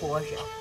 活？人。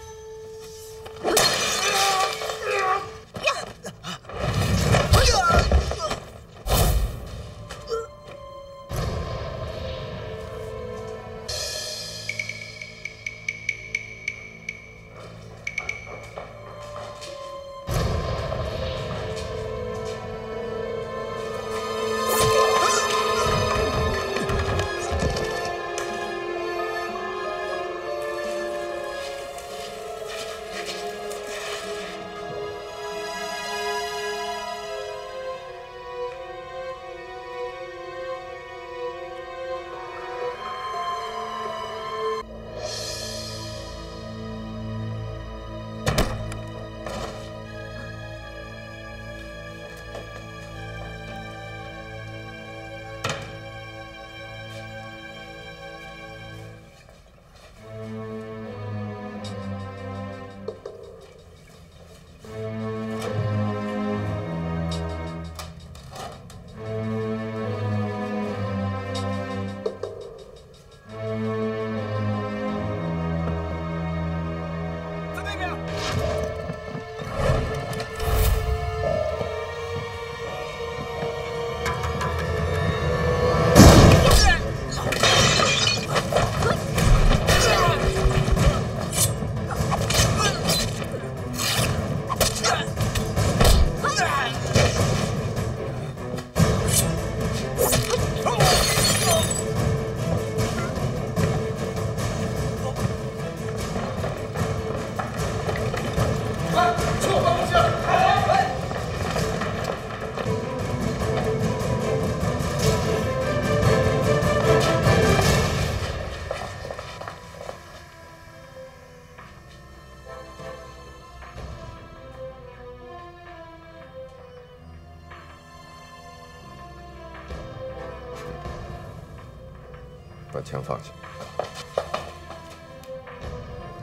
枪放下。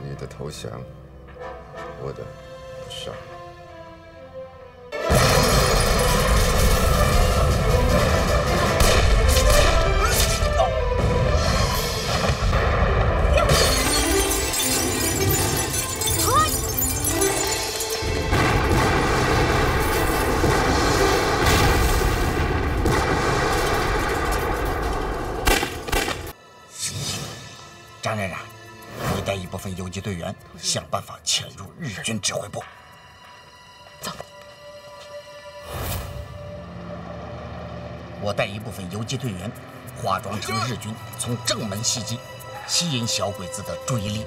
你的投降，张冉冉，你带一部分游击队员，想办法潜入日军指挥部。走。我带一部分游击队员，化妆成日军，从正门袭击，吸引小鬼子的注意力。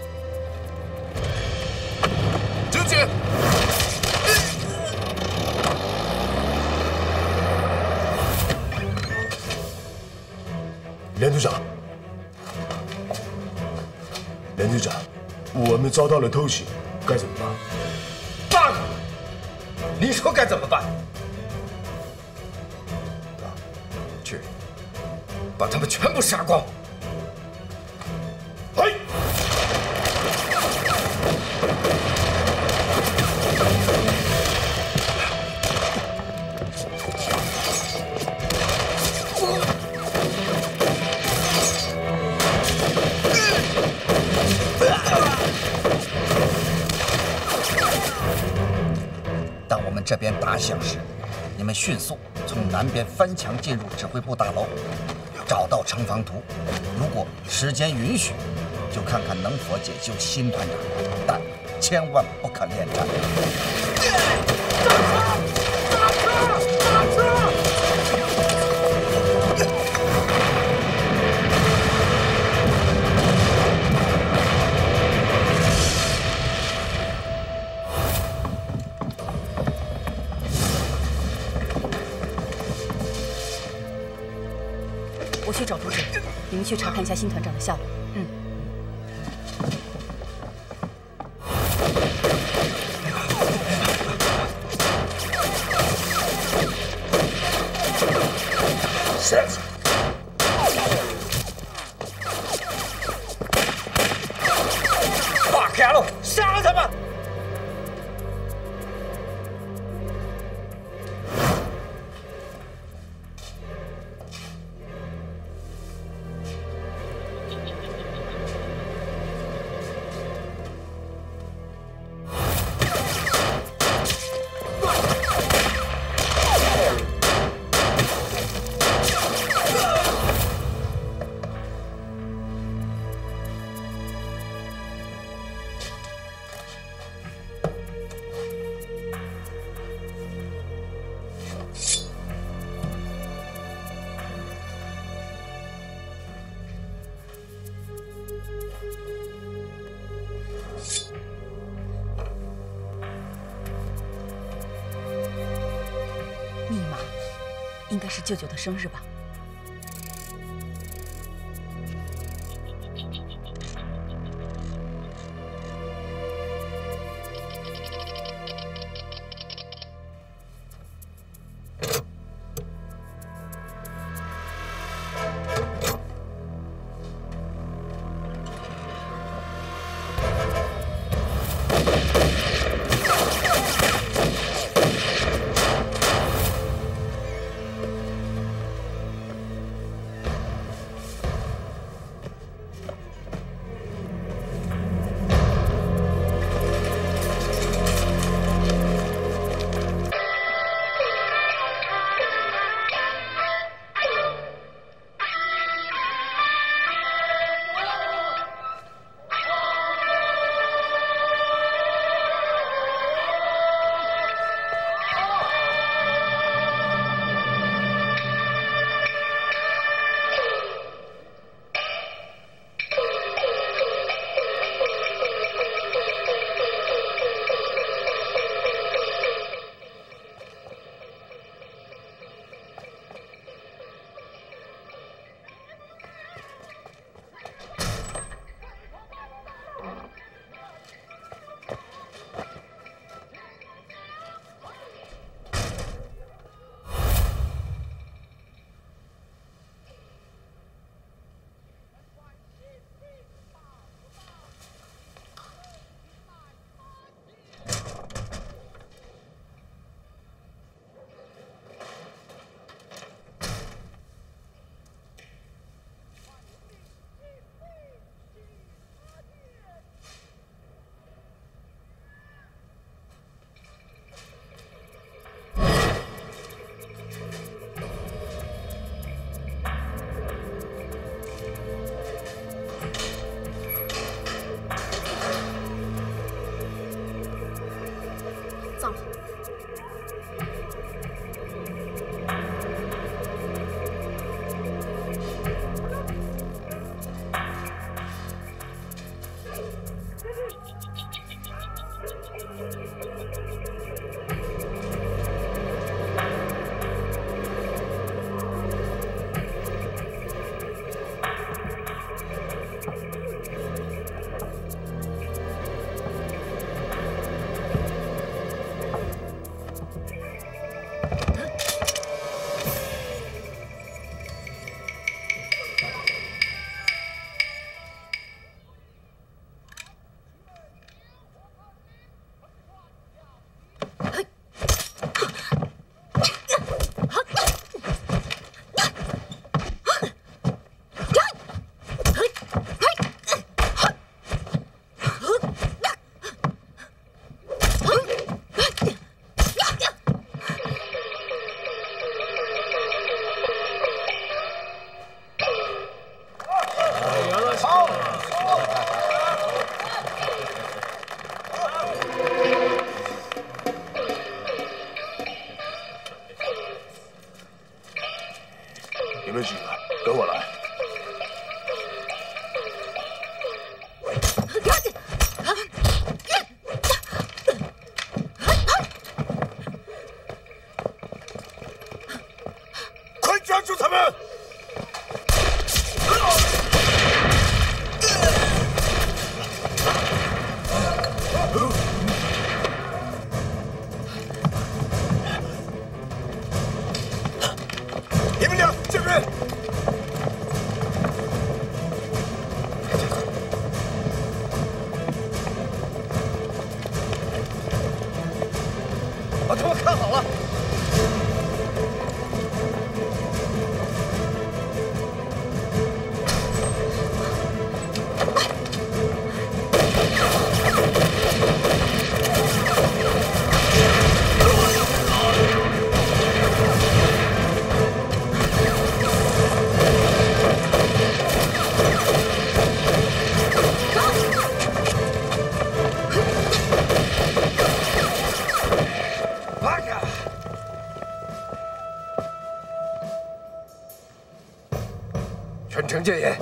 直接。连队长，连队长，我们遭到了偷袭，该怎么办？办！你说该怎么办？去，把他们全部杀光！这边打响时，你们迅速从南边翻墙进入指挥部大楼，找到城防图。如果时间允许，就看看能否解救新团长，但千万不可恋战。去查看一下新团长的下落。舅舅的生日吧？全城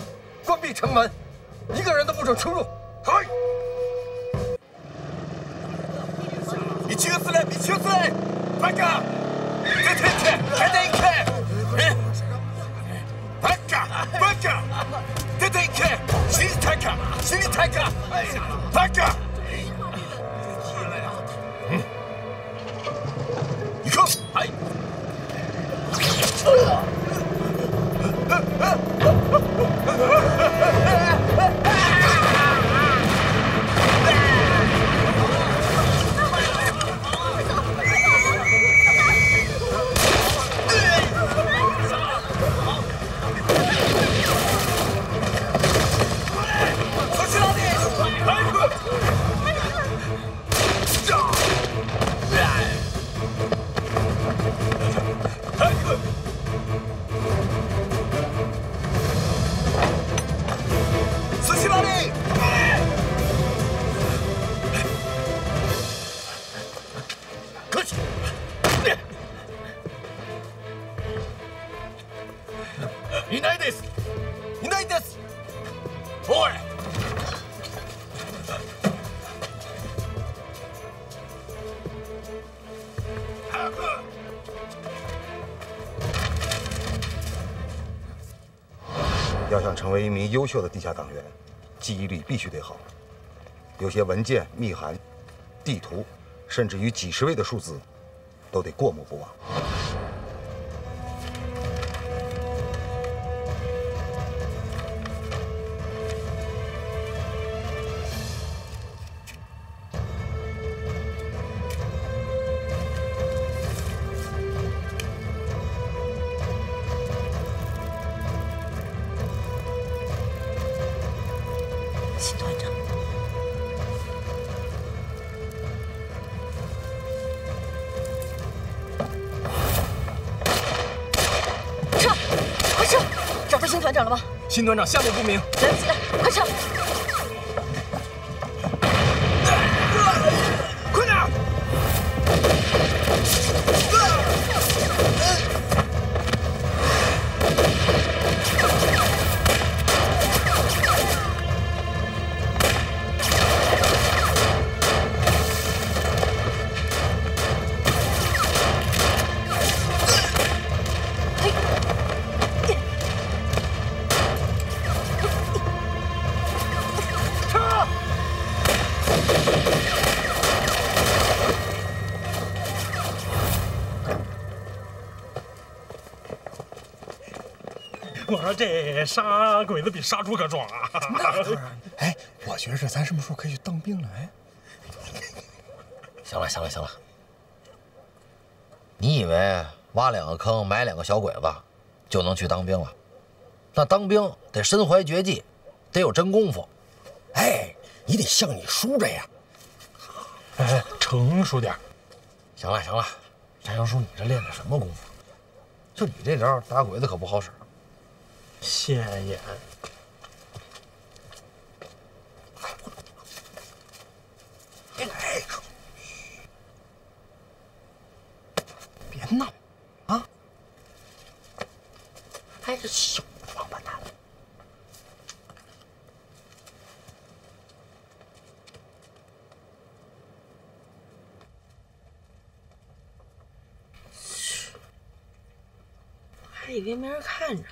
要想成为一名优秀的地下党员，记忆力必须得好。有些文件、密函、地图，甚至于几十位的数字，都得过目不忘。新团长下落不明。来不及了，快撤！杀鬼子比杀猪可壮啊！哎，我觉着咱什么时候可以去当兵了？哎，行了行了行了，你以为挖两个坑埋两个小鬼子就能去当兵了？那当兵得身怀绝技，得有真功夫。哎，你得像你叔这样。哎，成熟点。行了行了，山羊叔，你这练的什么功夫？就你这招打鬼子可不好使。现眼。哎，别闹啊！哎，这小王八蛋！还以为没人看着。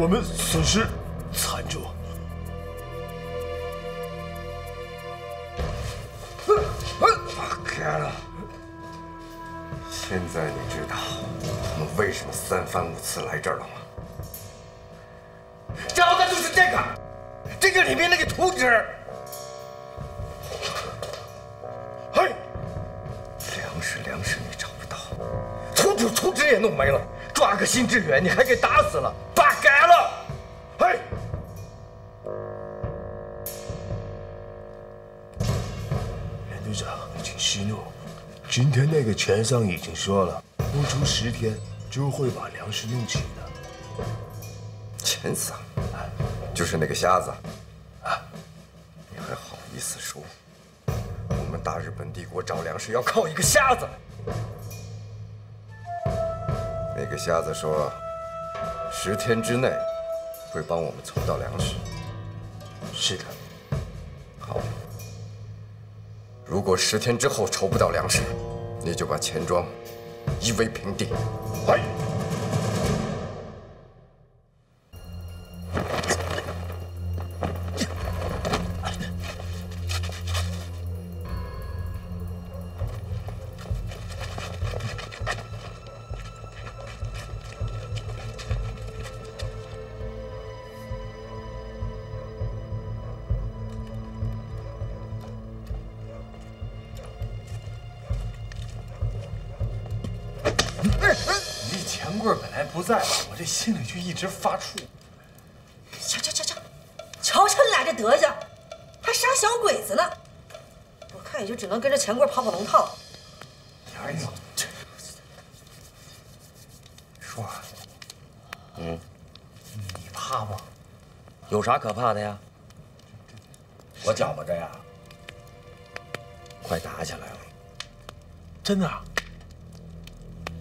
我们损失惨重。开了。现在你知道他们为什么三番五次来这儿了吗？找的就是这个，这个里面那个图纸。嘿，粮食粮食你找不到，图纸图纸也弄没了，抓个新支援你还给打死了，钱商已经说了，不出十天就会把粮食弄齐的。钱桑，就是那个瞎子，啊，你还好意思说？我们大日本帝国找粮食要靠一个瞎子？那个瞎子说，十天之内会帮我们筹到粮食。是的，好。如果十天之后筹不到粮食，你就把钱庄夷为平地。来。有啥可怕的呀？我觉摸着呀，快打起来了。真的啊？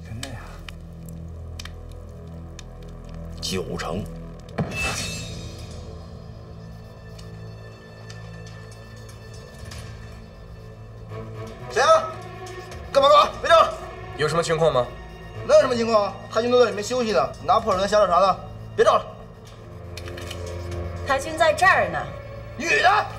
真的呀？九成。谁啊？干嘛干嘛？别动！有什么情况吗？能有什么情况啊？太君都在里面休息呢，拿破仑、瞎找啥的，别动了。财君在这儿呢。女的。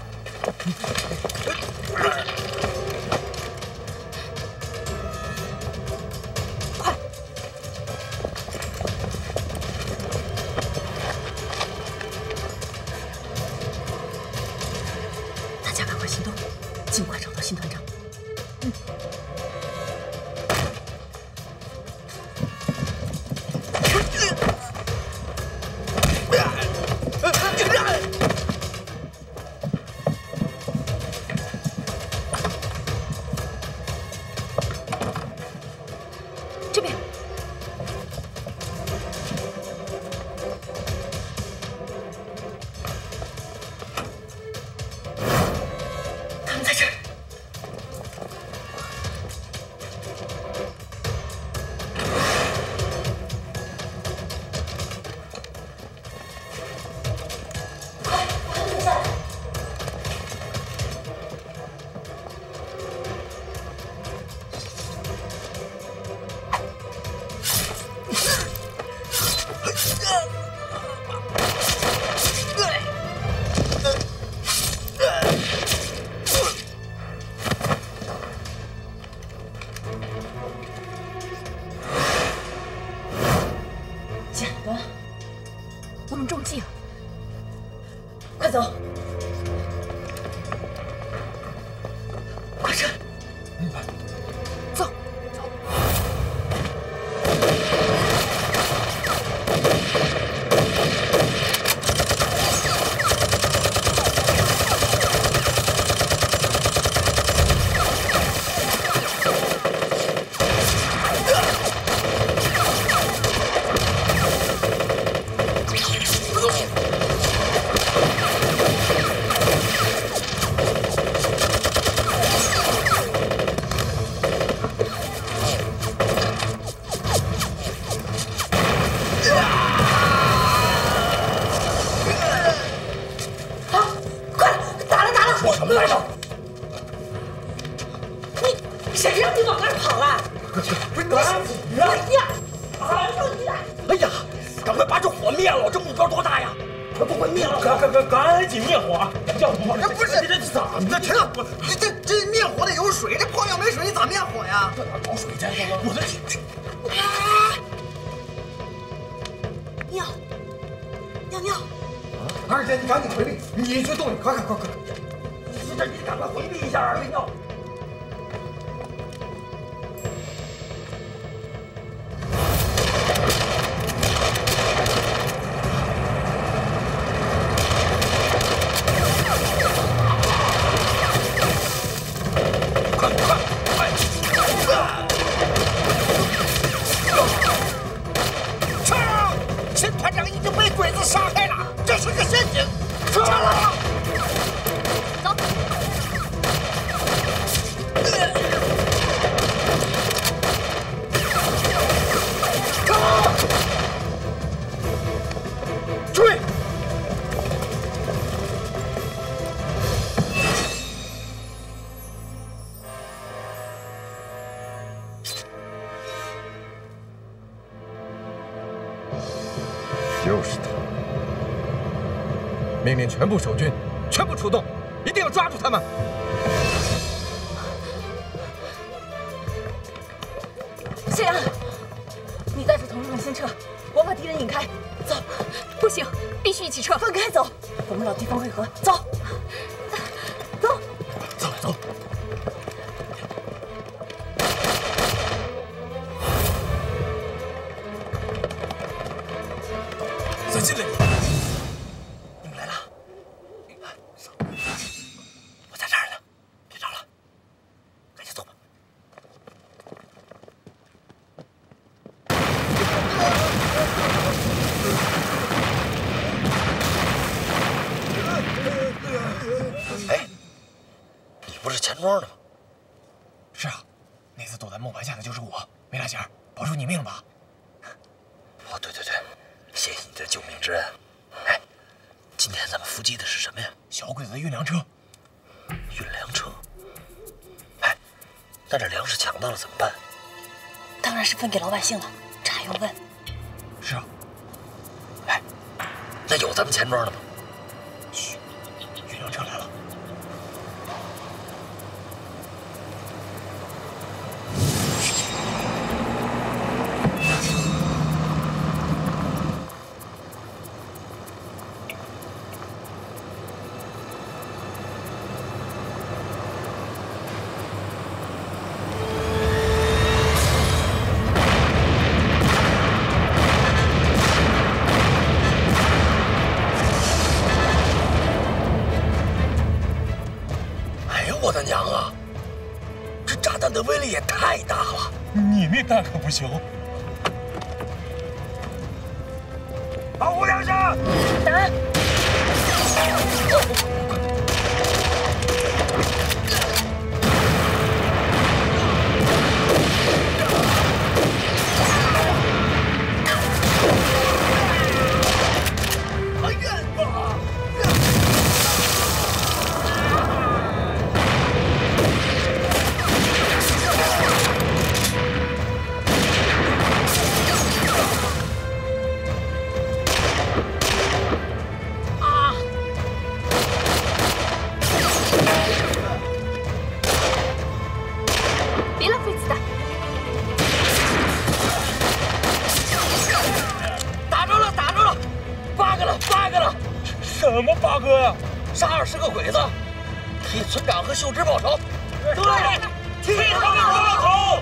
全部守军全部出动一定要抓住他们。百姓了。大哥呀杀二十个鬼子替村长和秀芝报仇。对替他们报仇。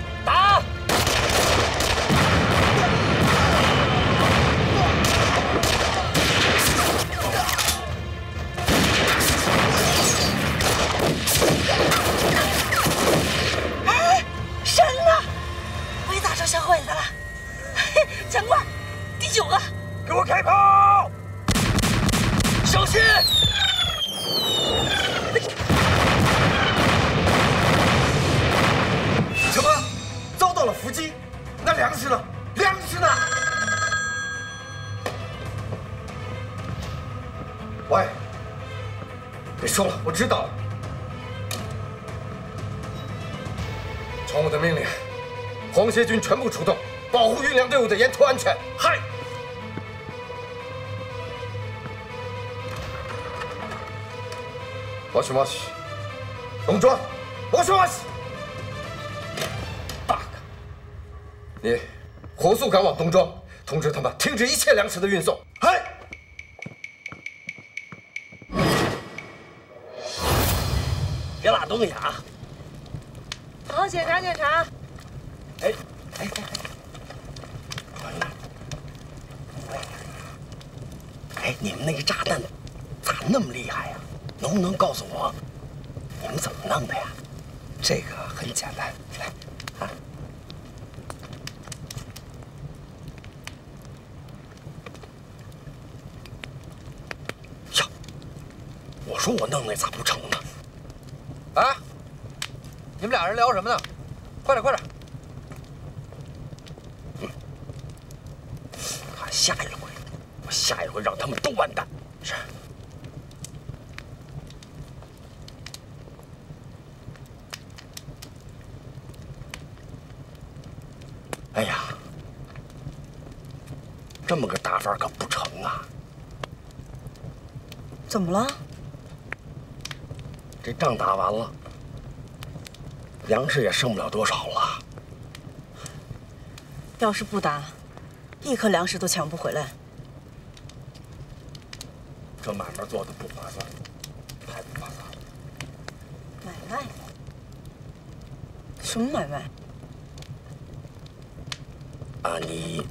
街军全部出动，保护运粮队伍的沿途安全。嗨！我去我去，农庄，我去我去。你火速赶往东庄，通知他们停止一切粮食的运送。粮食也剩不了多少了。要是不打，一颗粮食都抢不回来。这买卖做的不划算，太不划算了。买卖？什么买卖？啊，你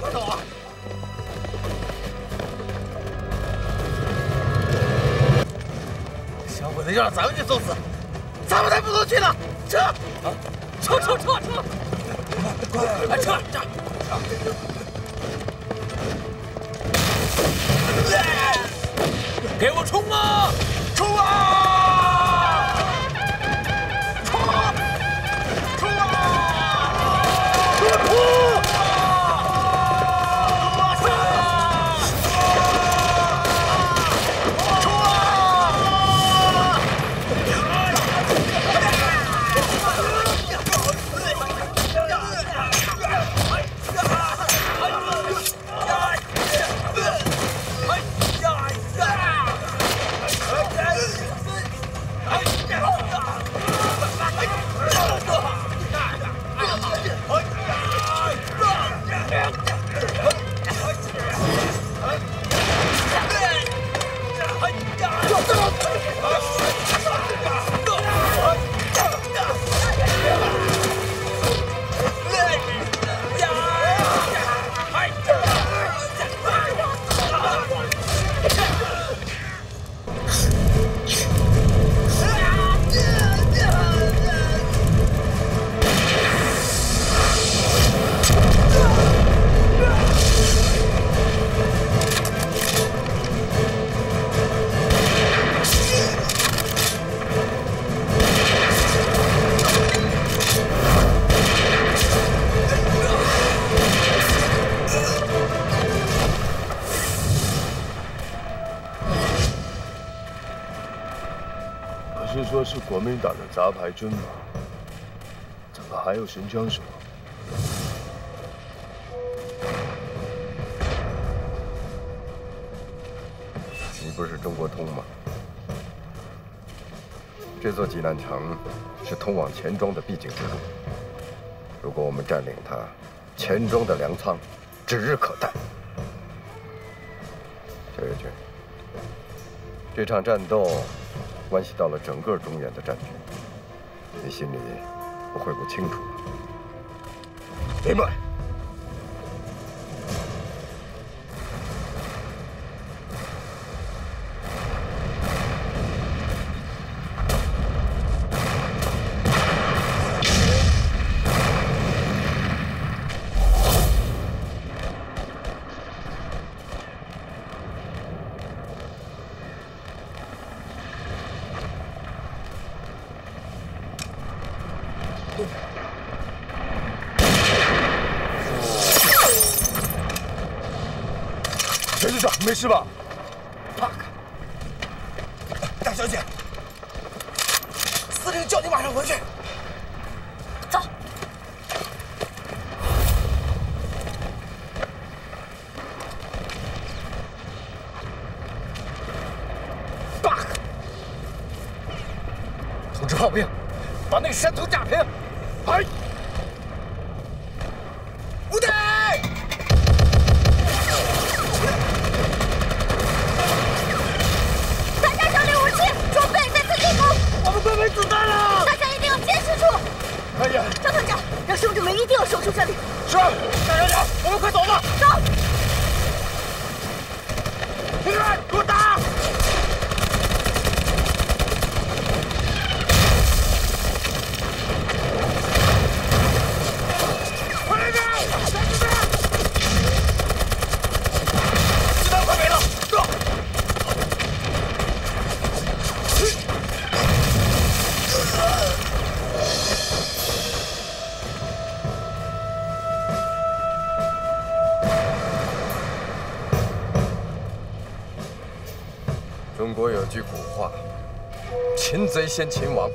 快走啊！小鬼子要让咱们去送死，咱们才不能去呢！撤！撤撤撤撤！快撤撤！给我冲啊！冲啊！杂牌军吗？怎么还有神枪手？你不是中国通吗？这座济南城是通往钱庄的必经之路。如果我们占领它，钱庄的粮仓指日可待。小叶军，这场战斗关系到了整个中原的战局，你心里不会不清楚吗？明白。陈局长，没事吧？大小姐，司令叫你马上回去。先擒王。”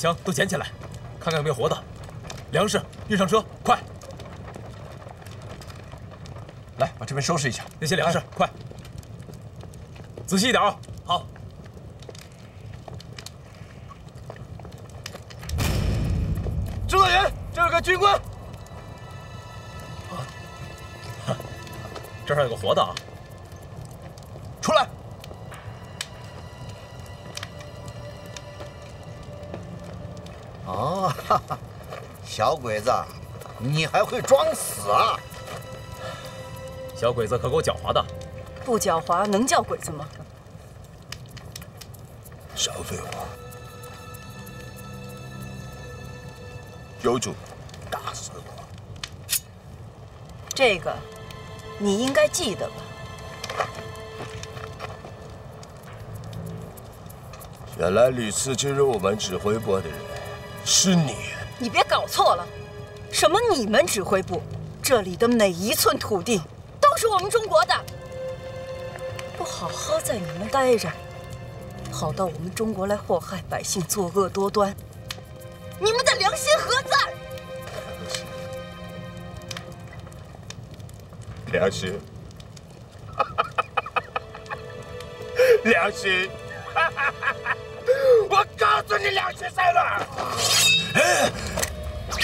枪都捡起来，看看有没有活的。粮食运上车，快！来，把这边收拾一下。那些粮食，快！仔细一点啊！好。指导员，这有个军官。这儿还有个活的啊！小鬼子，你还会装死啊？小鬼子可够狡猾的。不狡猾能叫鬼子吗？少废话！有种，打死我！这个，你应该记得吧？原来屡次进入我们指挥部的人是你。你别搞错了，什么你们指挥部？这里的每一寸土地都是我们中国的。不好好在你们待着，跑到我们中国来祸害百姓，作恶多端，你们的良心何在？良心，良心，哈哈哈哈哈我告诉你，良心在哪儿？王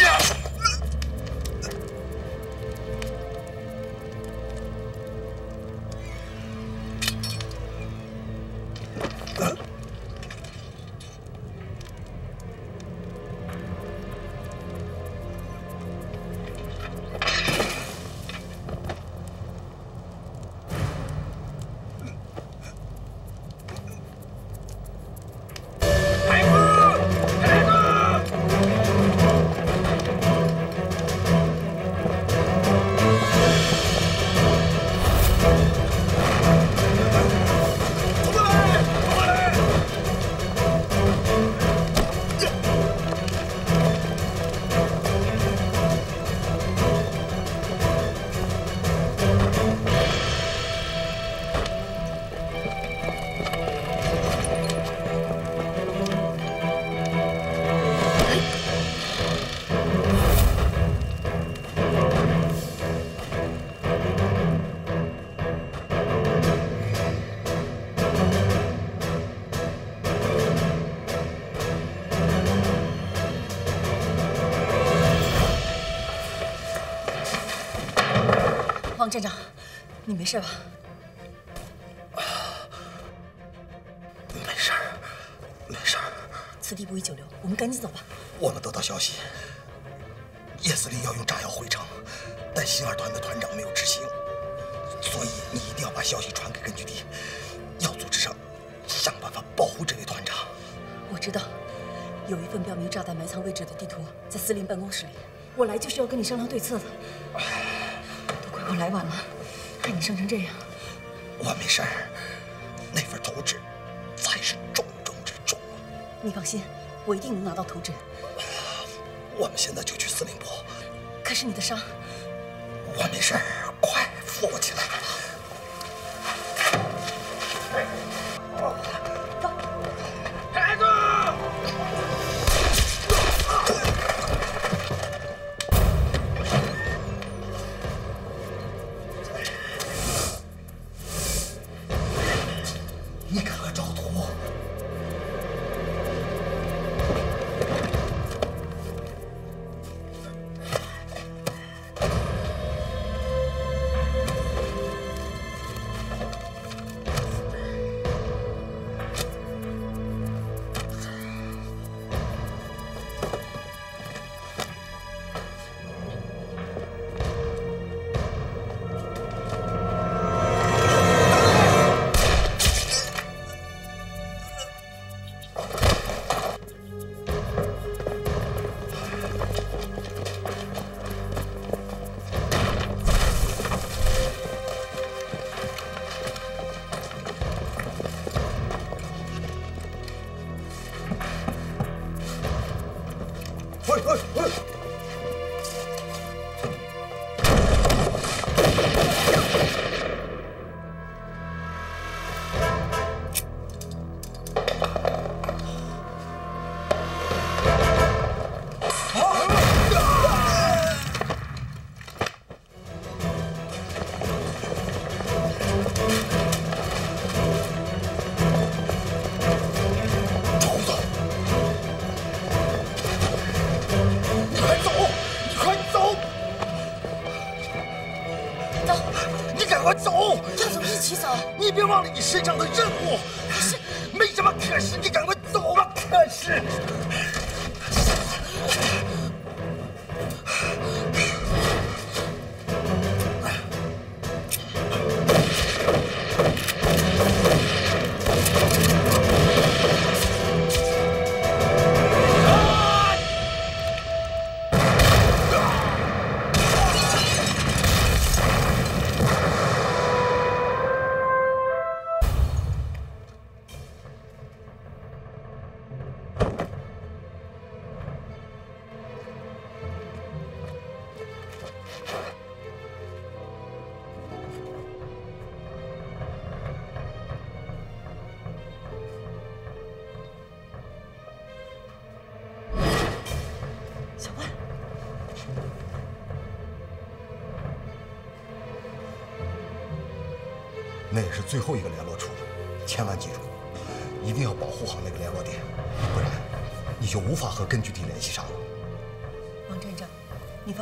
你没事吧？没事儿，没事儿。此地不宜久留，我们赶紧走吧。我们得到消息，叶司令要用炸药回城，但新二团的团长没有执行，所以你一定要把消息传给根据地，要组织上想办法保护这位团长。我知道，有一份标明炸弹埋藏位置的地图在司令办公室里，我来就是要跟你商量对策的。伤成这样。我没事儿，那份图纸才是重中之重。你放心，我一定能拿到图纸。我们现在就去司令部。可是你的伤，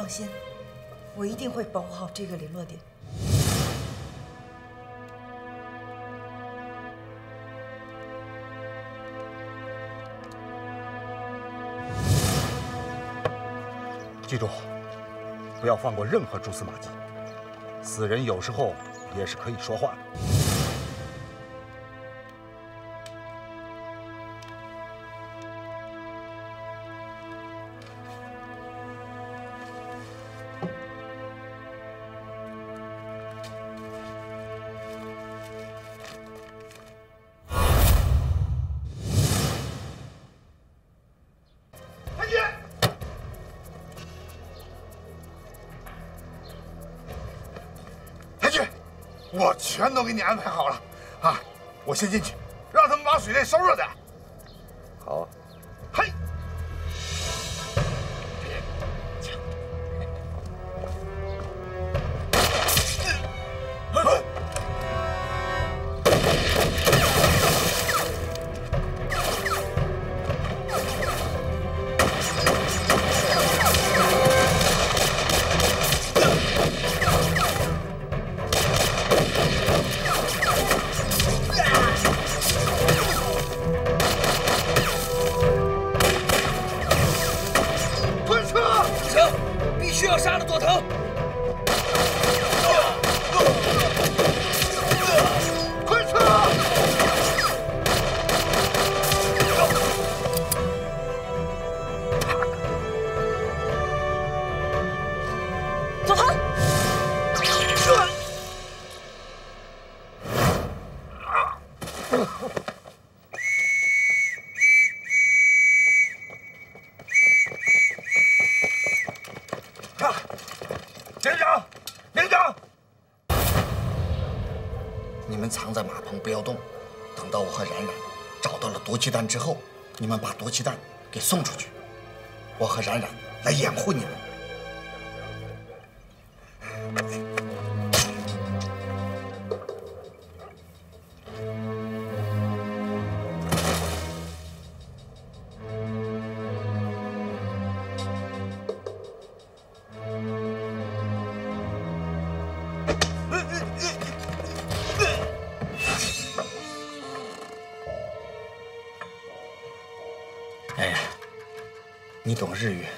放心我一定会保护好这个联络点。记住不要放过任何蛛丝马迹死人有时候也是可以说话的。安排好了，啊，我先进去，让他们把水电烧热点。给送出去。至于。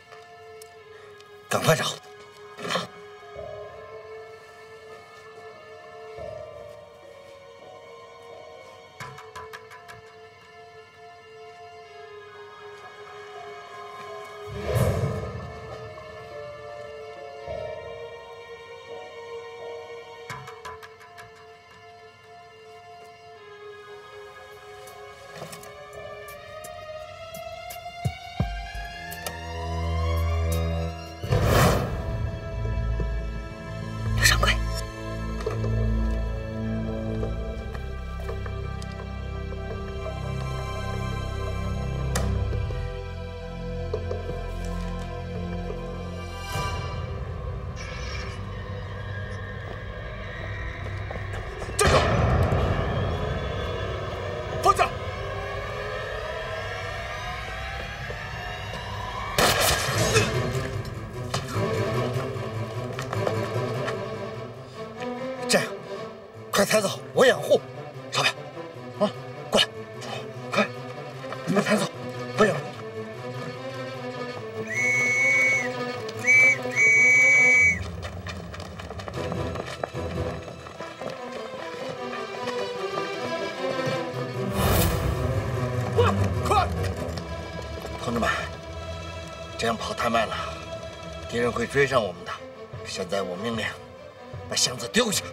我掩护。少白，啊，过来，快，你们抬走，我掩护。快快！同志们，这样跑太慢了，敌人会追上我们的。现在我命令，把箱子丢下。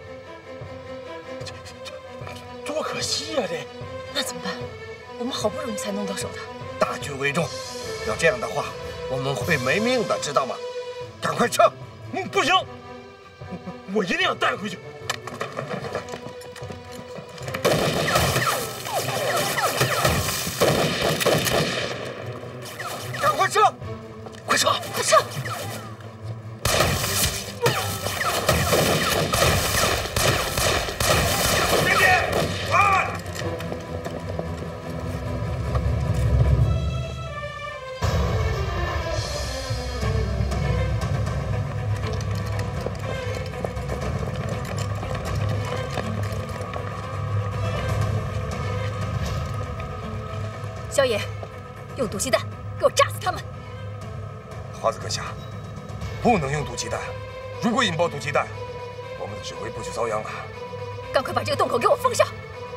多可惜呀！这那怎么办？我们好不容易才弄到手的。大局为重，要这样的话，我们会没命的，知道吗？赶快撤！嗯，不行，我一定要带回去。赶快撤！快撤！快撤！不能用毒气弹。如果引爆毒气弹，我们的指挥部就遭殃了。赶快把这个洞口给我封上，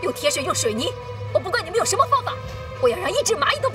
用铁水，用水泥，我不管你们有什么方法，我要让一只蚂蚁都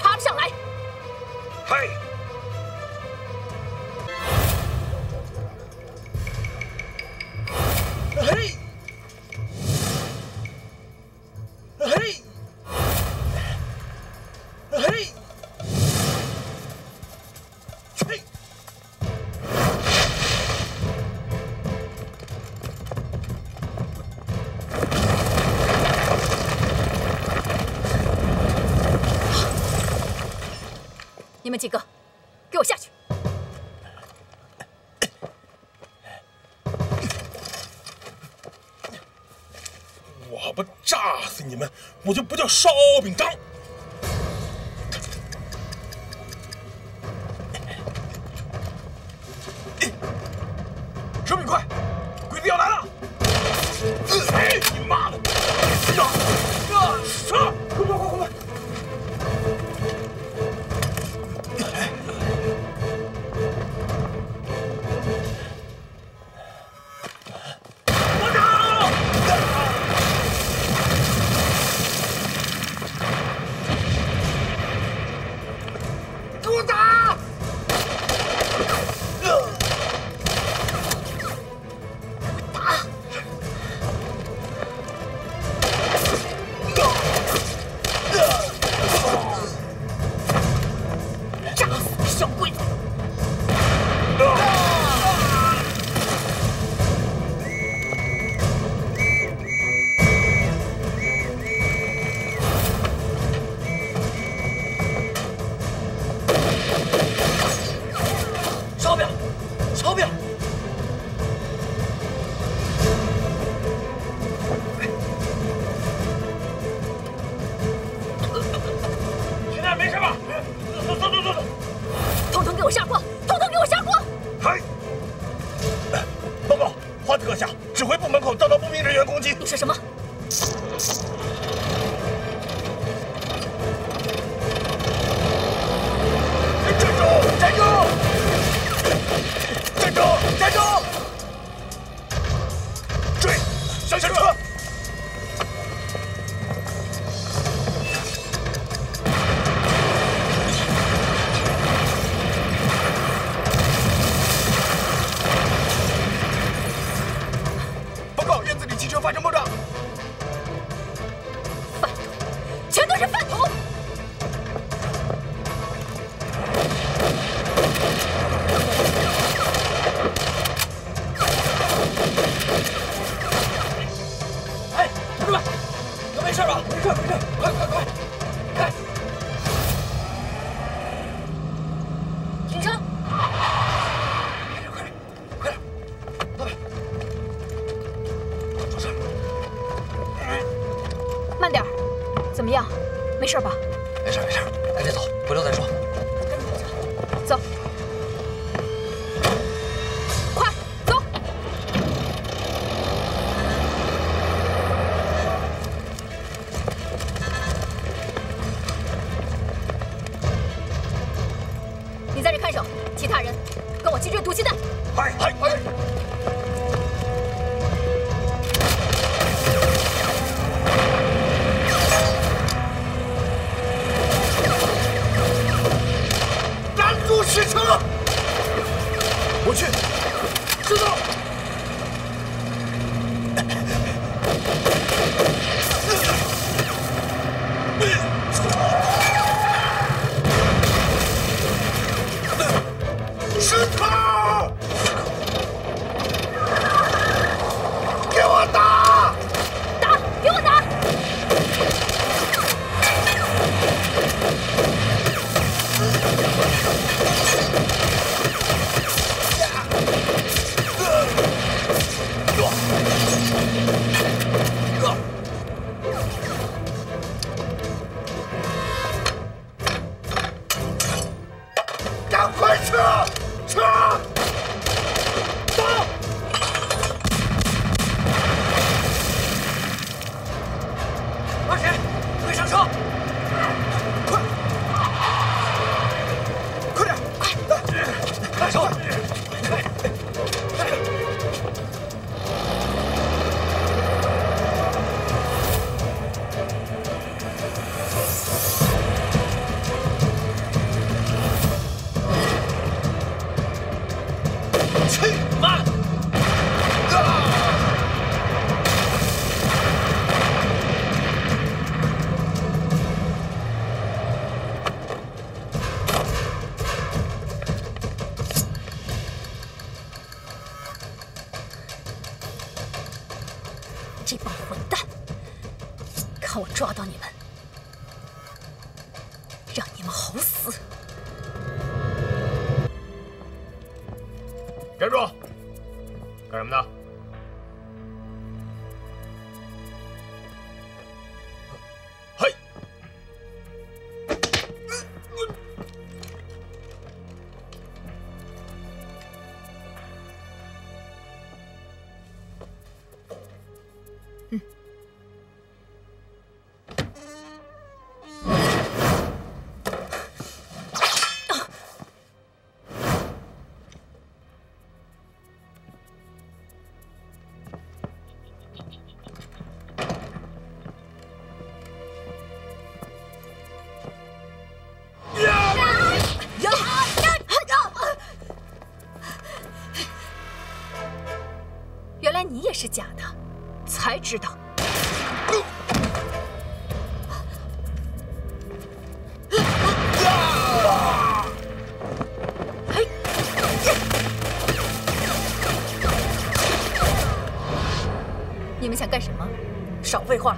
废话，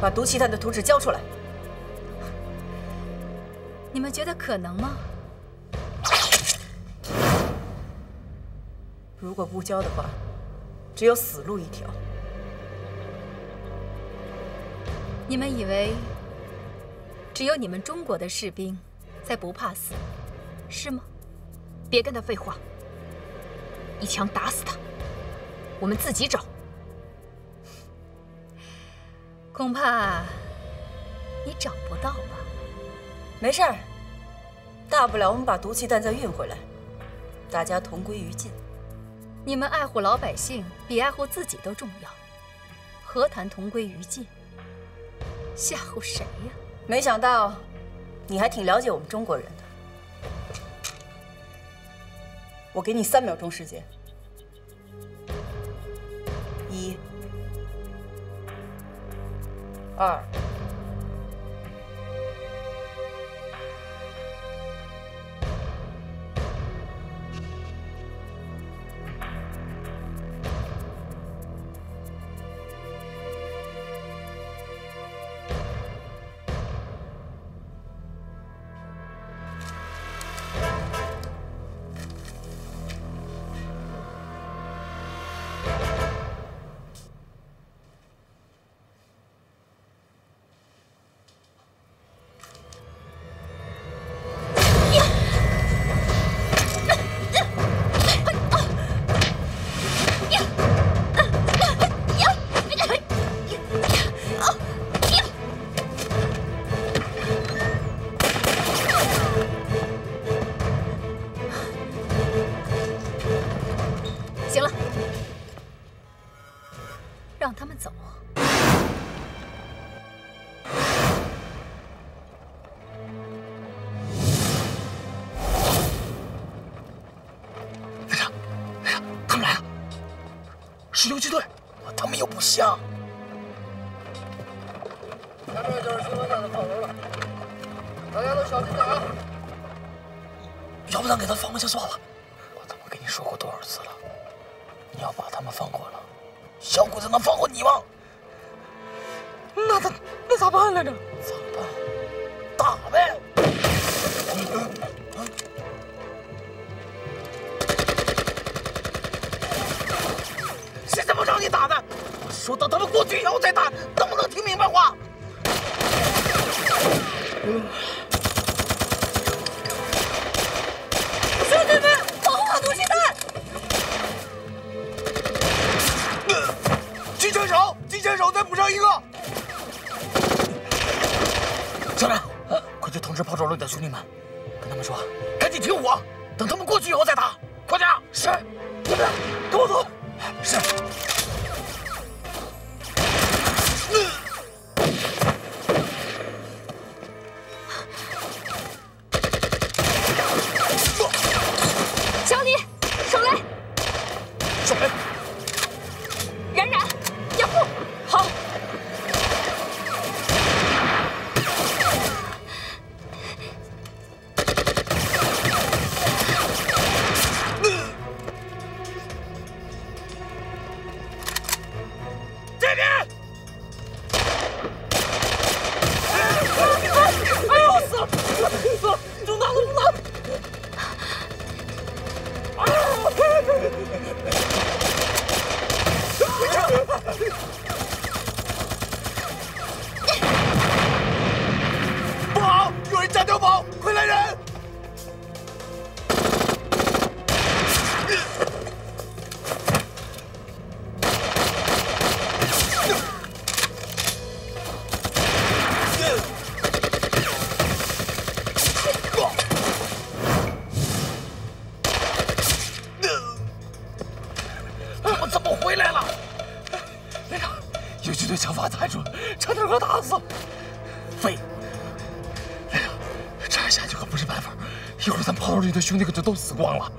把毒气弹的图纸交出来。你们觉得可能吗？如果不交的话，只有死路一条。你们以为只有你们中国的士兵才不怕死，是吗？别跟他废话，一枪打死他，我们自己找。恐怕你找不到吧？没事儿，大不了我们把毒气弹再运回来，大家同归于尽。你们爱护老百姓比爱护自己都重要，何谈同归于尽？吓唬谁呀？没想到你还挺了解我们中国人的。我给你三秒钟时间，二。差点给我打死。废！连长，这样下去可不是办法，一会儿咱炮楼里的兄弟可就都死光了。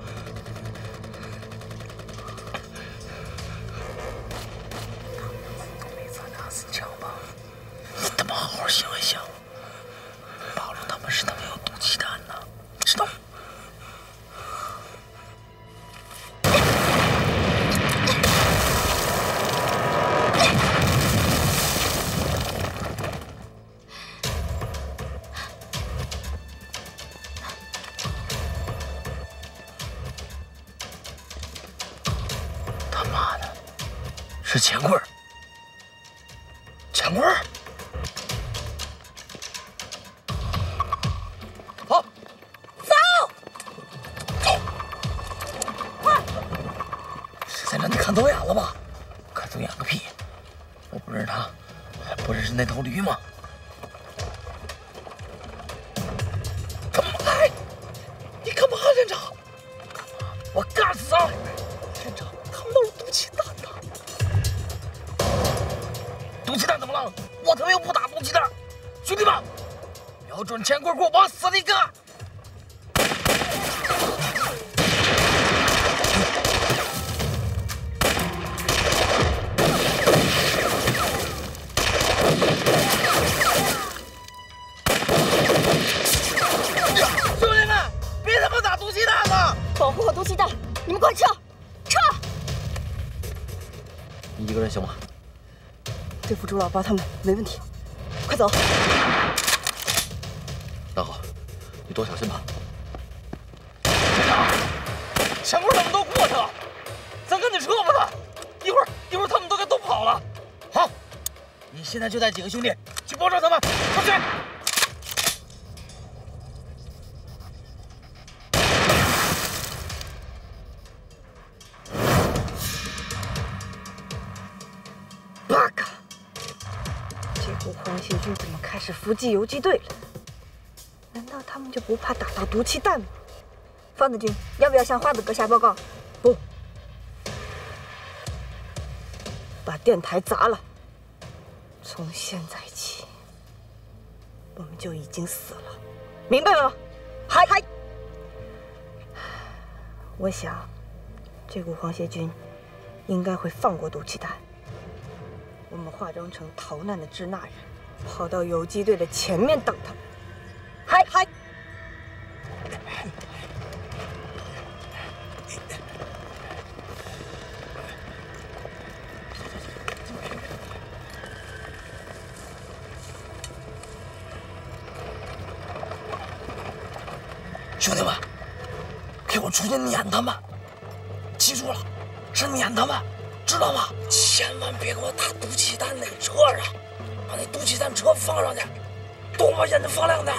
对付朱老八他们没问题，快走！那好，你多小心吧。前面他们都过去了，咱赶紧撤吧他。一会儿一会儿他们都该都跑了。好，你现在就带几个兄弟伏击游击队了？难道他们就不怕打到毒气弹吗？方子君，要不要向花子阁下报告？不，把电台砸了。从现在起，我们就已经死了，明白了吗？嗨嗨！我想，这股黄协军应该会放过毒气弹。我们化妆成逃难的支那人，跑到游击队的前面等他们。嗨嗨！兄弟们，给我出去撵他们！记住了，是撵他们，知道吗？千万别给我打毒气弹那个车咱车放上去，多把烟子放亮点。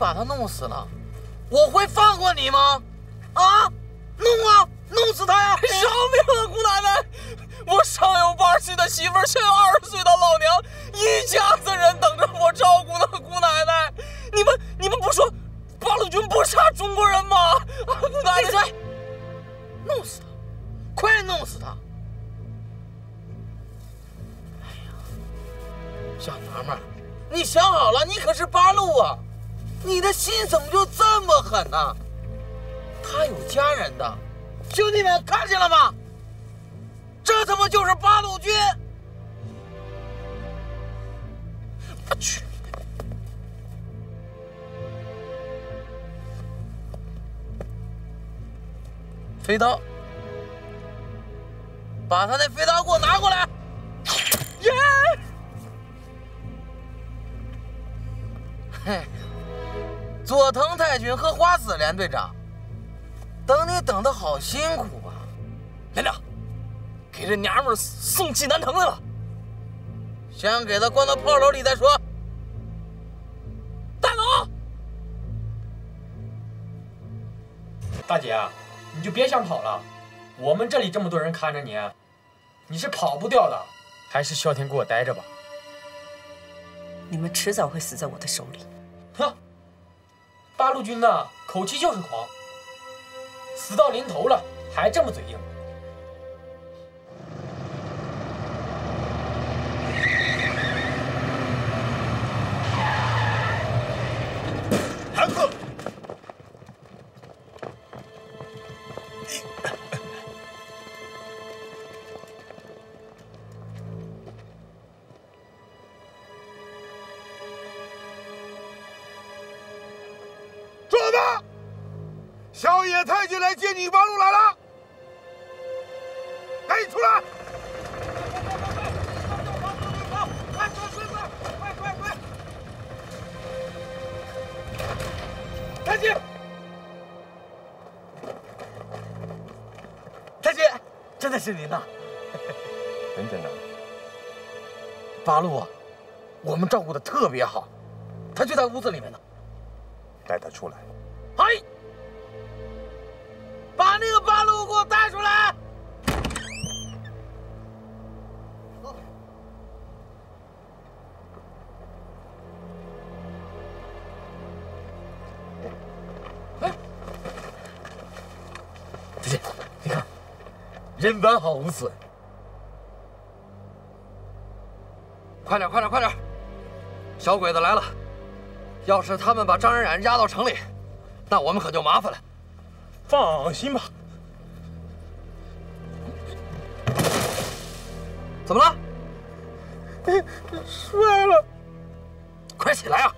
把他弄死了，我会放过你吗？啊，弄啊，弄死他呀！饶命啊，姑奶奶！我上有八十岁的媳妇儿，下有二十岁的老娘，一家子人等着我照顾呢。姑奶奶，你们你们不说八路军不杀中国人吗？啊，姑奶奶，闭嘴！弄死他，快弄死他！哎呀，小娘们儿。你想好了，你可是八路啊！你的心怎么就这么狠呢？他有家人的，兄弟们看见了吗？这他妈就是八路军！我去！飞刀，把他那飞刀给我拿过来！耶！嘿，佐藤太君和花子连队长，等你等的好辛苦啊！连长，给这娘们送济南城去了，先给他关到炮楼里再说。大龙，大姐，你就别想跑了，我们这里这么多人看着你，你是跑不掉的，还是消停给我待着吧。你们迟早会死在我的手里。哼，八路军呐，口气就是狂，死到临头了还这么嘴硬。真的是您呐！很简单，八路啊，我们照顾的特别好，他就在屋子里面呢。带他出来。人完好无损。快点，快点，快点！小鬼子来了，要是他们把张冉冉押到城里，那我们可就麻烦了。放心吧。怎么了？摔了！快起来啊！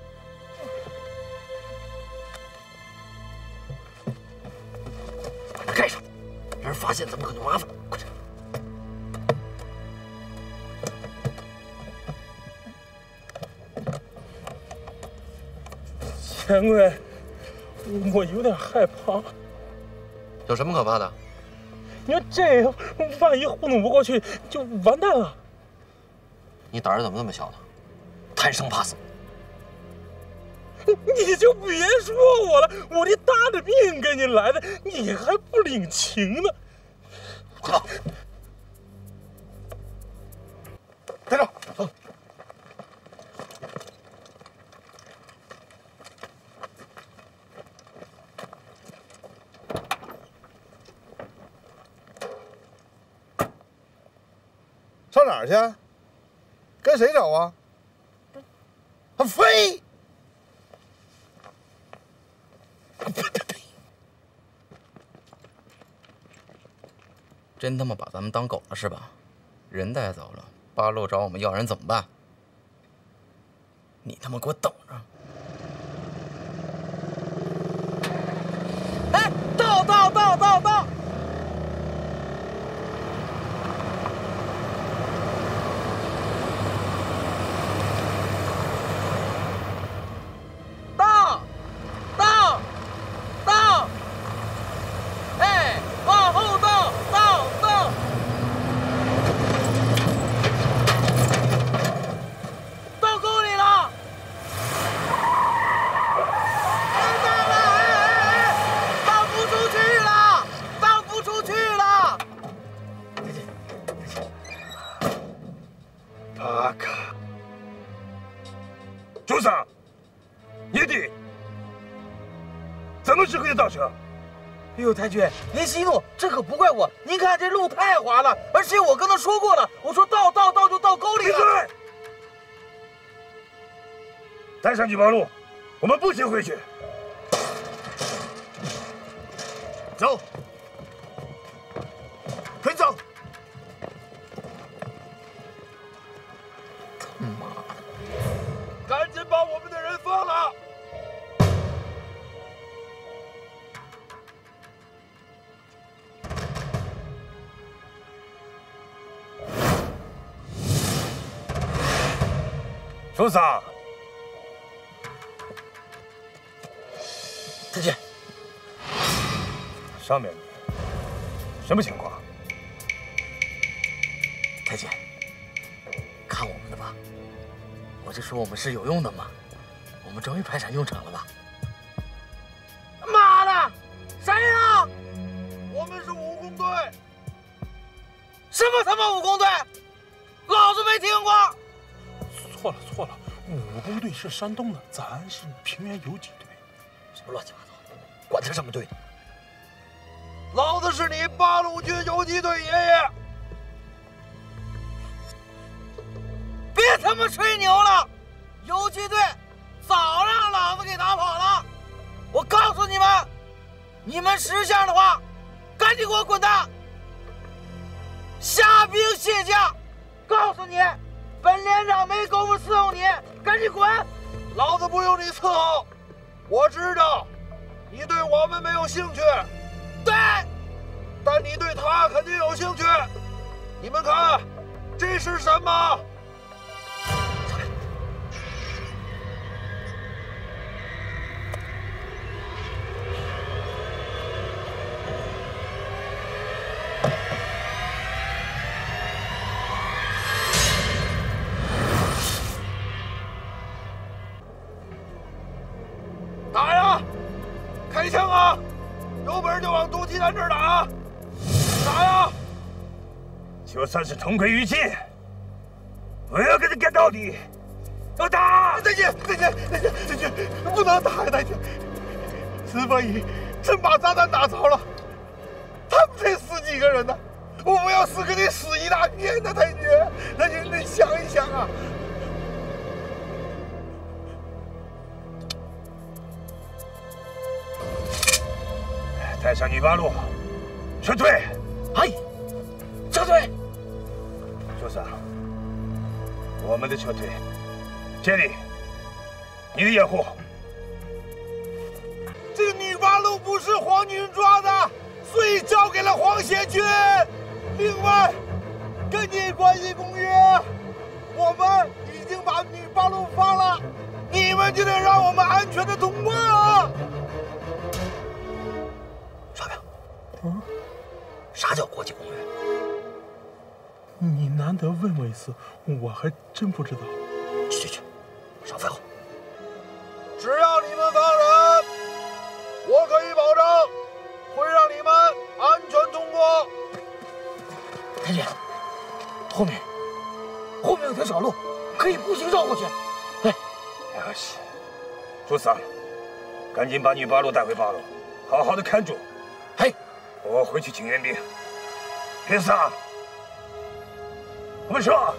盖上，让人发现咱们可就麻烦。快点！钱贵，我有点害怕。有什么可怕的？你说这，万一糊弄不过去，就完蛋了。你胆儿怎么那么小呢？贪生怕死。你就别说我了，我这搭着命跟你来的，你还不领情呢。快走！队长，走。上哪儿去？跟谁走啊？他飞！真他妈把咱们当狗了是吧？人带走了，八路找我们要人怎么办？你他妈给我等着！哎，到到到到到！哎呦，太君，您息怒，这可不怪我。您看这路太滑了，而且我跟他说过了，我说倒倒倒就到沟里了。闭嘴！带上去八路，我们步行回去。朱桑，太君，上面什么情况？太监，看我们的吧，我就说我们是有用的嘛，我们终于派上用场了吧？妈的，谁呀？我们是武工队。什么他妈武工队？老子没听过。错了错了，武工队是山东的，咱是平原游击队。什么乱七八糟的，管他什么队呢？老子是你八路军游击队爷爷。别他妈吹牛了！游击队早让老子给打跑了。我告诉你们，你们识相的话，赶紧给我滚蛋！虾兵蟹将，告诉你，本连长没工夫伺候你，赶紧滚！老子不用你伺候，我知道你对我们没有兴趣，对，但你对他肯定有兴趣。你们看，这是什么？算是同归于尽，我要跟他干到底！要打！太君，太君，太君，太君，不能打呀！太君，四分一真把炸弹打着了，他们才死几个人呢？我不要死跟你死一大片呐，太君，太君，你想一想啊！带上女八路，撤退！哎，撤退！主上，我们的撤退，杰里，你的掩护。这个女八路不是皇军抓的，所以交给了皇协军。另外，根据关系公约，我们已经把女八路放了，你们就得让我们安全的通过啊！少彪，嗯，啥叫国际公约？你难得问我一次，我还真不知道。去去去，少废话。只要你们放人，我可以保证会让你们安全通过。太君，后面后面有条小路，可以步行绕过去。哎，哎是，主桑，赶紧把女八路带回八路，好好的看住。嘿，我回去请援兵。别杀！我们说。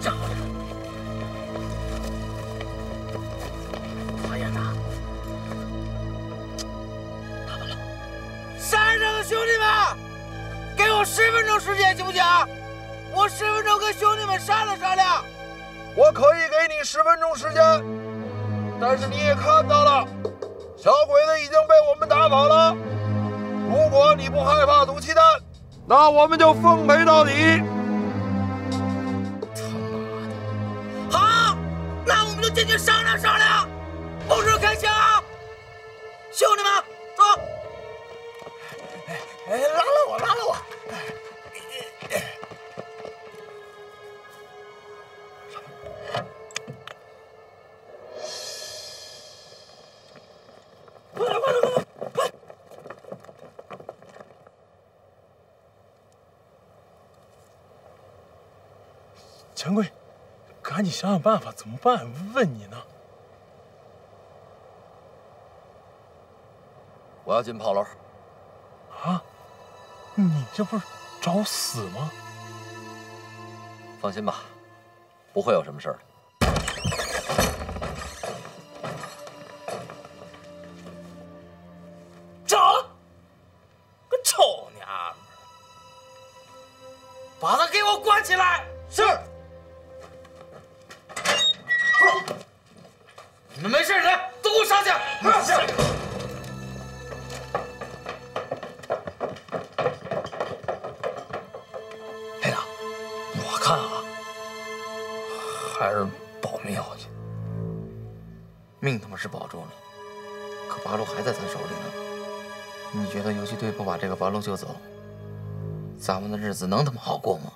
站好！马延达，打完了。山上的兄弟们，给我十分钟时间，行不行？我十分钟跟兄弟们商量商量。我可以给你十分钟时间，但是你也看到了，小鬼子已经被我们打跑了。如果你不害怕毒气弹，那我们就奉陪到底。赶紧想想办法，怎么办？问你呢。我要进炮楼。啊？你这不是找死吗？放心吧，不会有什么事儿。找这个八路就走，咱们的日子能他妈好过吗？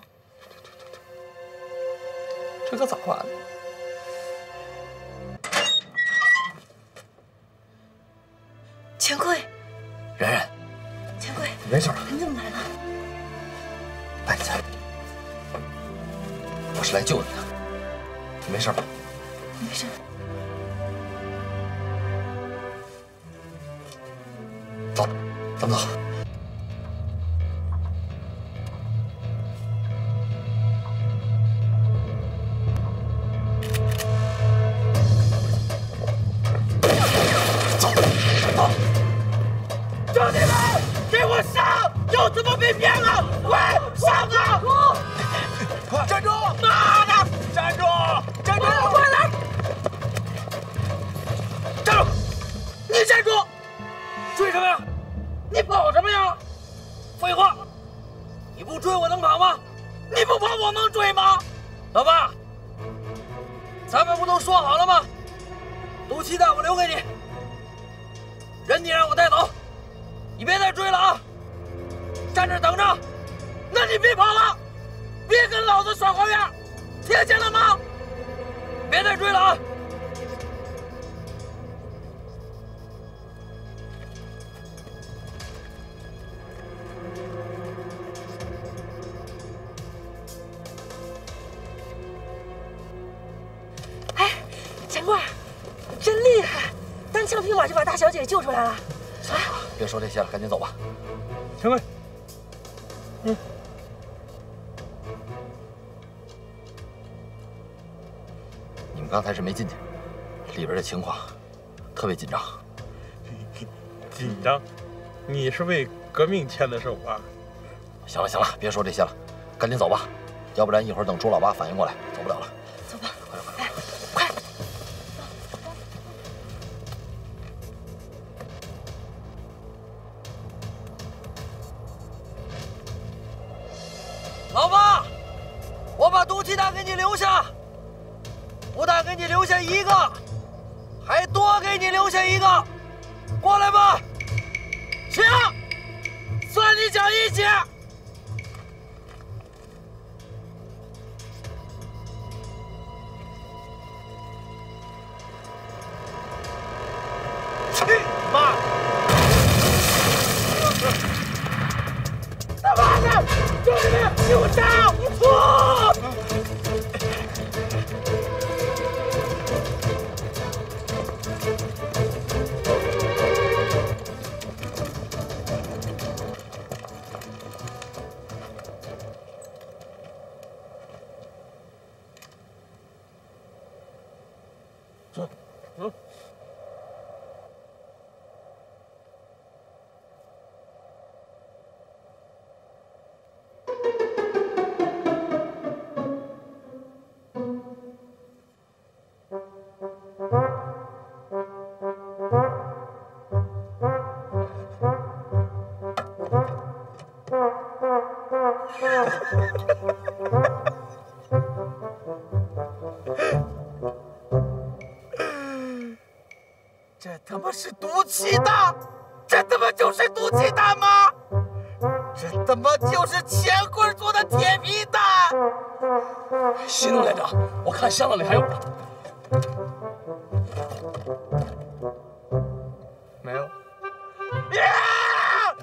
你让我带走，你别再追了啊！站这等着，那你别跑了，别跟老子耍花样，听见了吗？别再追了啊！救出来了。行了，别说这些了，赶紧走吧。请问，嗯，你们刚才是没进去，里边的情况特别紧张。紧张？你是为革命牵的手啊？行了行了，别说这些了，赶紧走吧，要不然一会儿等朱老八反应过来，走不了了。箱子里还有呢。没了。呀！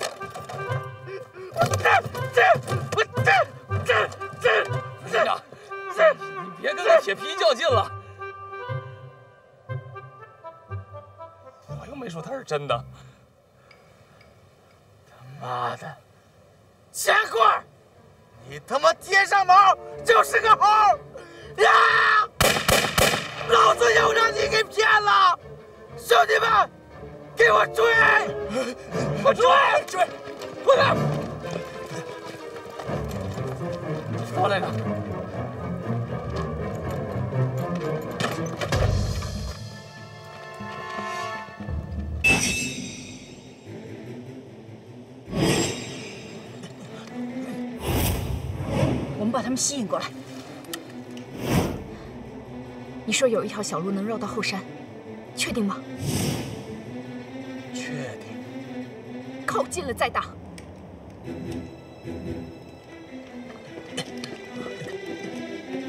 我这这我这这这队长，你别跟那铁皮较劲了。我又没说他是真的。他妈的，钱棍儿，你他妈贴上毛就是个猴！老子又让你给骗了，兄弟们，给我追！我追追，快点！什么来着？我们把他们吸引过来。你说有一条小路能绕到后山，确定吗？确定。靠近了再打。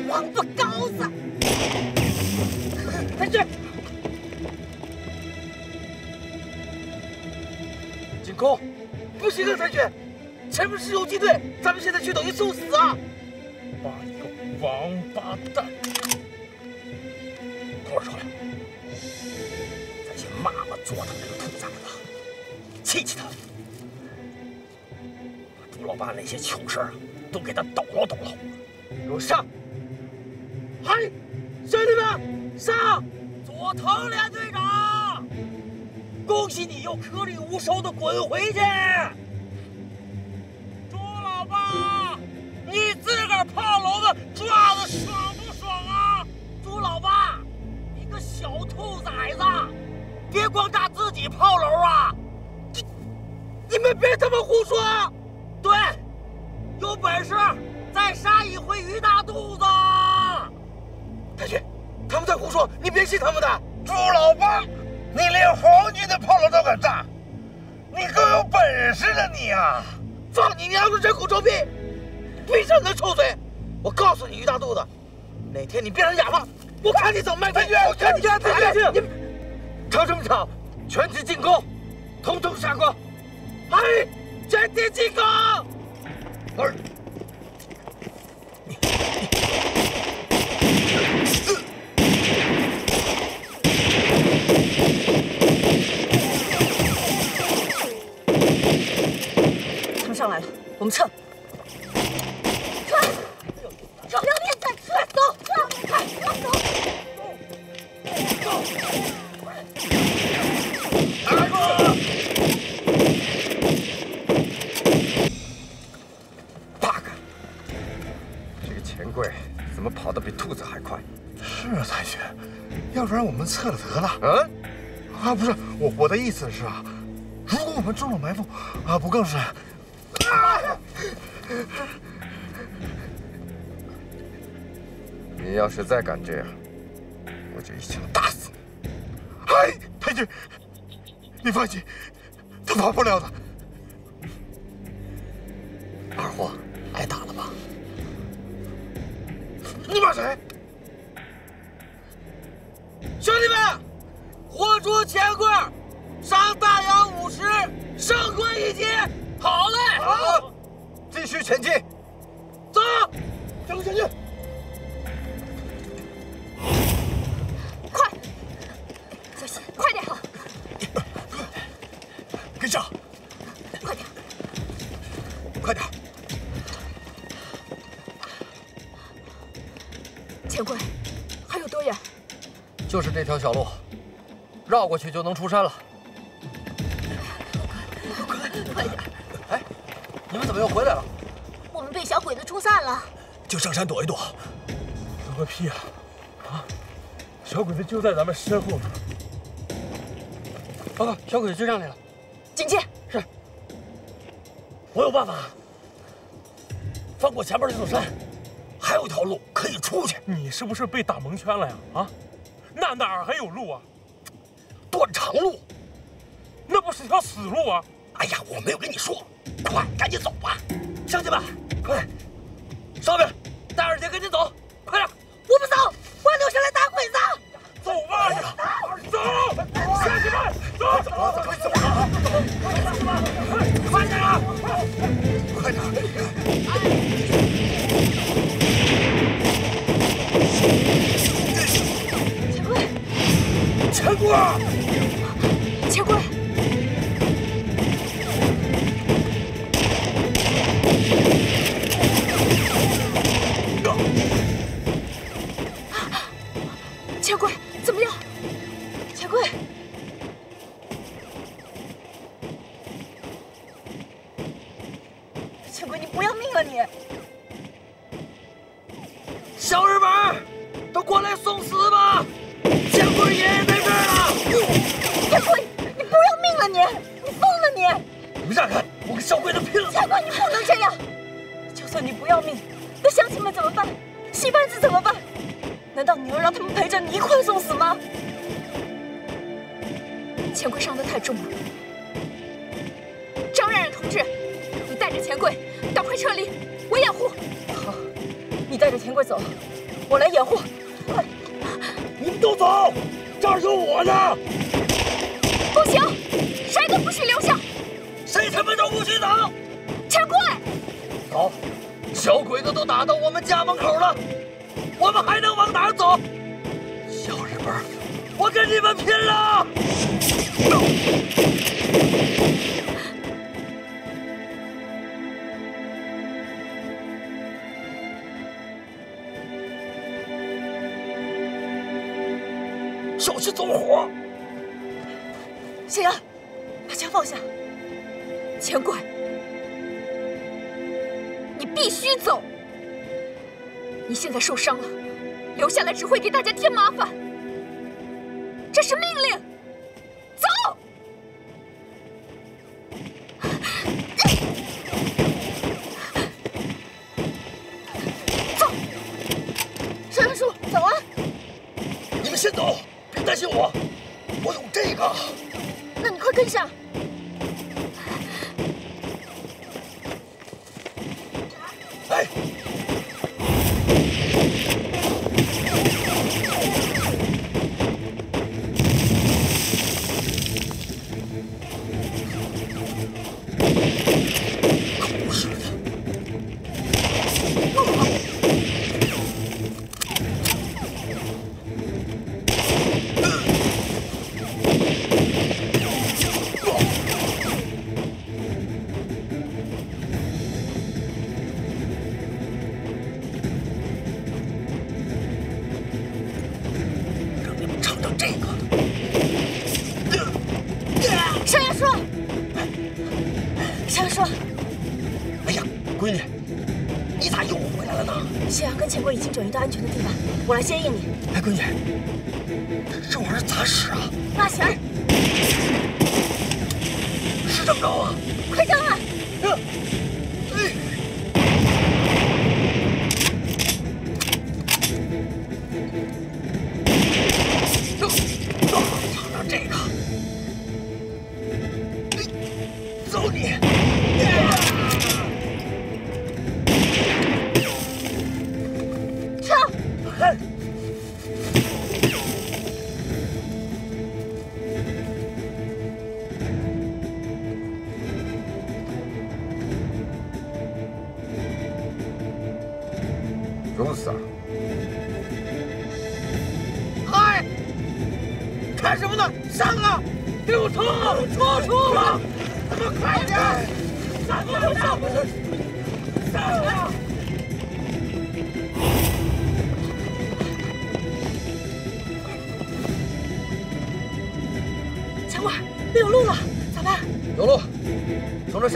王八羔子！快去！进攻！不行啊，太君，前面是游击队，咱们现在去等于送死啊！你个王八蛋！给我出来！咱先骂骂左他那个兔崽子，气气他，把朱老八那些糗事啊都给他抖搂抖搂。给我上！嘿，兄弟们，上！左藤连队长，恭喜你又颗粒无收的滚回去！兔崽子，别光炸自己炮楼啊！你你们别他妈胡说！对，有本事再杀一回于大肚子！太君，他们在胡说，你别信他们的。朱老八，你连皇军的炮楼都敢炸，你够有本事的你啊！放你娘的人口臭屁！闭上你的臭嘴！我告诉你，于大肚子，哪天你变成哑巴，我看你怎么卖他去！我看你怎么卖去！你吵什么吵？全体进攻，统统杀光！哎，全体进攻！二。上来了，我们撤。太君，要不然我们撤了得了。嗯？啊，不是，我我的意思是啊，如果我们中了埋伏，啊，不更是？啊！你要是再敢这样，我就一枪打死你！哎，太君，你放心，他跑不了的。二货，挨打了吧？你骂谁？兄弟们，活捉钱柜，上大洋五十，胜归一击！好嘞！好，继续前进。走，向前进！快，小心，快点！跟上！快点！快点！钱贵，还有多远？就是这条小路，绕过去就能出山了。快快点！哎，你们怎么又回来了？散了。就上山躲一躲。躲个屁啊！啊，小鬼子就在咱们身后呢。报告，小鬼子追上来了。警戒！是。我有办法。翻过前面这座山，还有一条路可以出去。你是不是被打蒙圈了呀？啊？那哪儿还有路啊？断肠路，那不是条死路啊！哎呀，我没有跟你说，快，赶紧走吧，乡亲们，快！都打到我们家门口了，我们还能往哪走？小日本，我跟你们拼了！小心走火！谢阳，把枪放下。钱柜，你必须走！你现在受伤了，留下来只会给大家添麻烦。这是命令，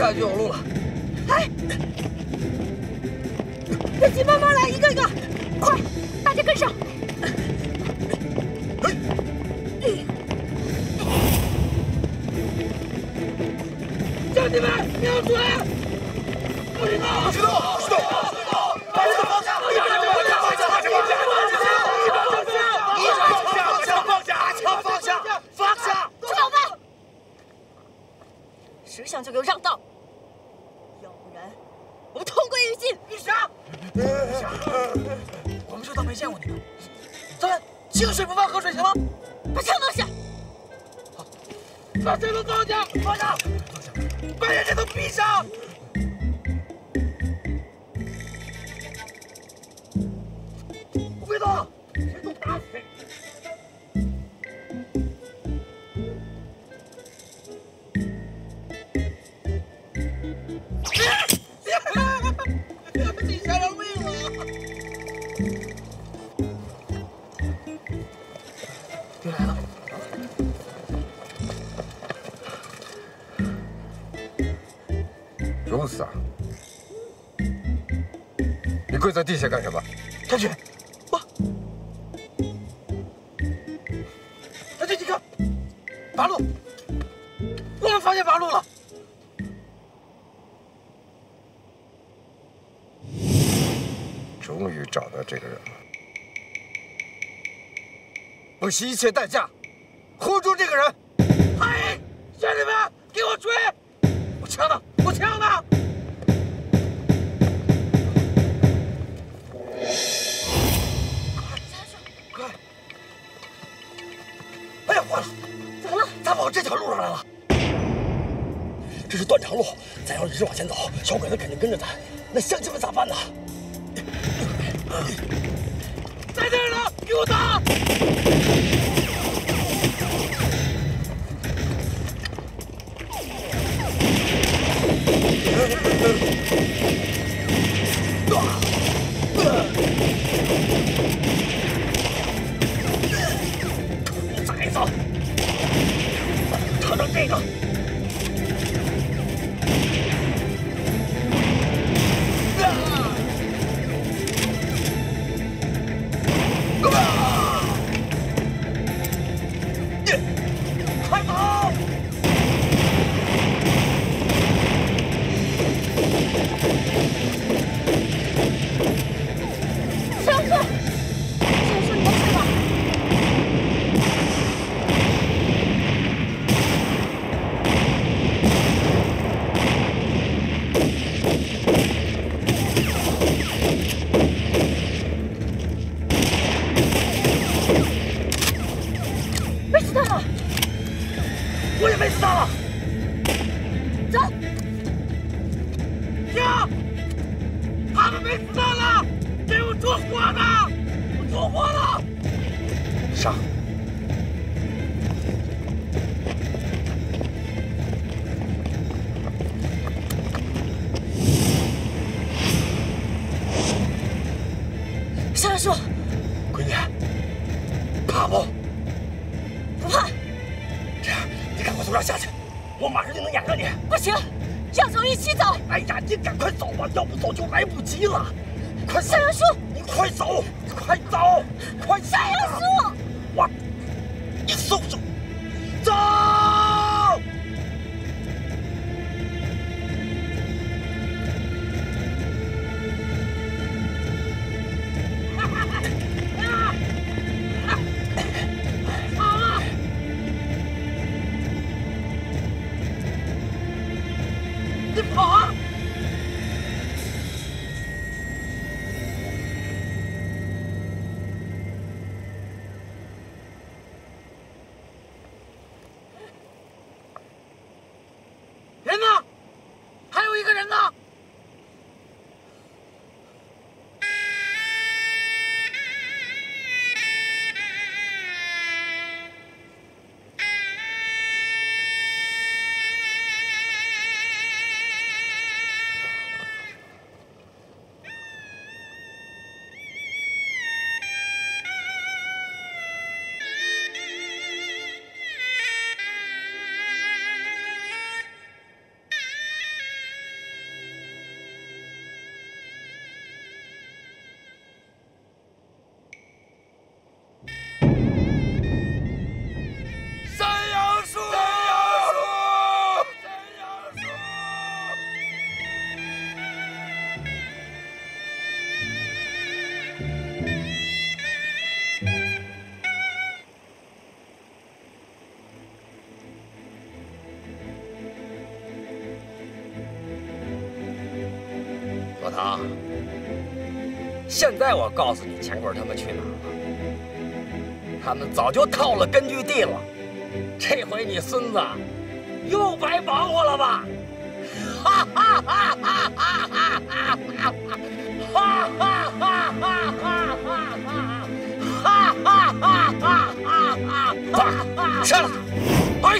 下去有路了。你想干什么？太君我太君你看八路。我们发现八路了。终于找到这个人了。不惜一切代价。@웃음 罗唐，现在我告诉你，钱棍他们去哪儿了？他们早就套了根据地了。这回你孙子又白忙活了吧？哈哈哈哈哈哈哈哈！哈哈哈哈哈哈！哈哈哈哈哈哈！杀了他！哎！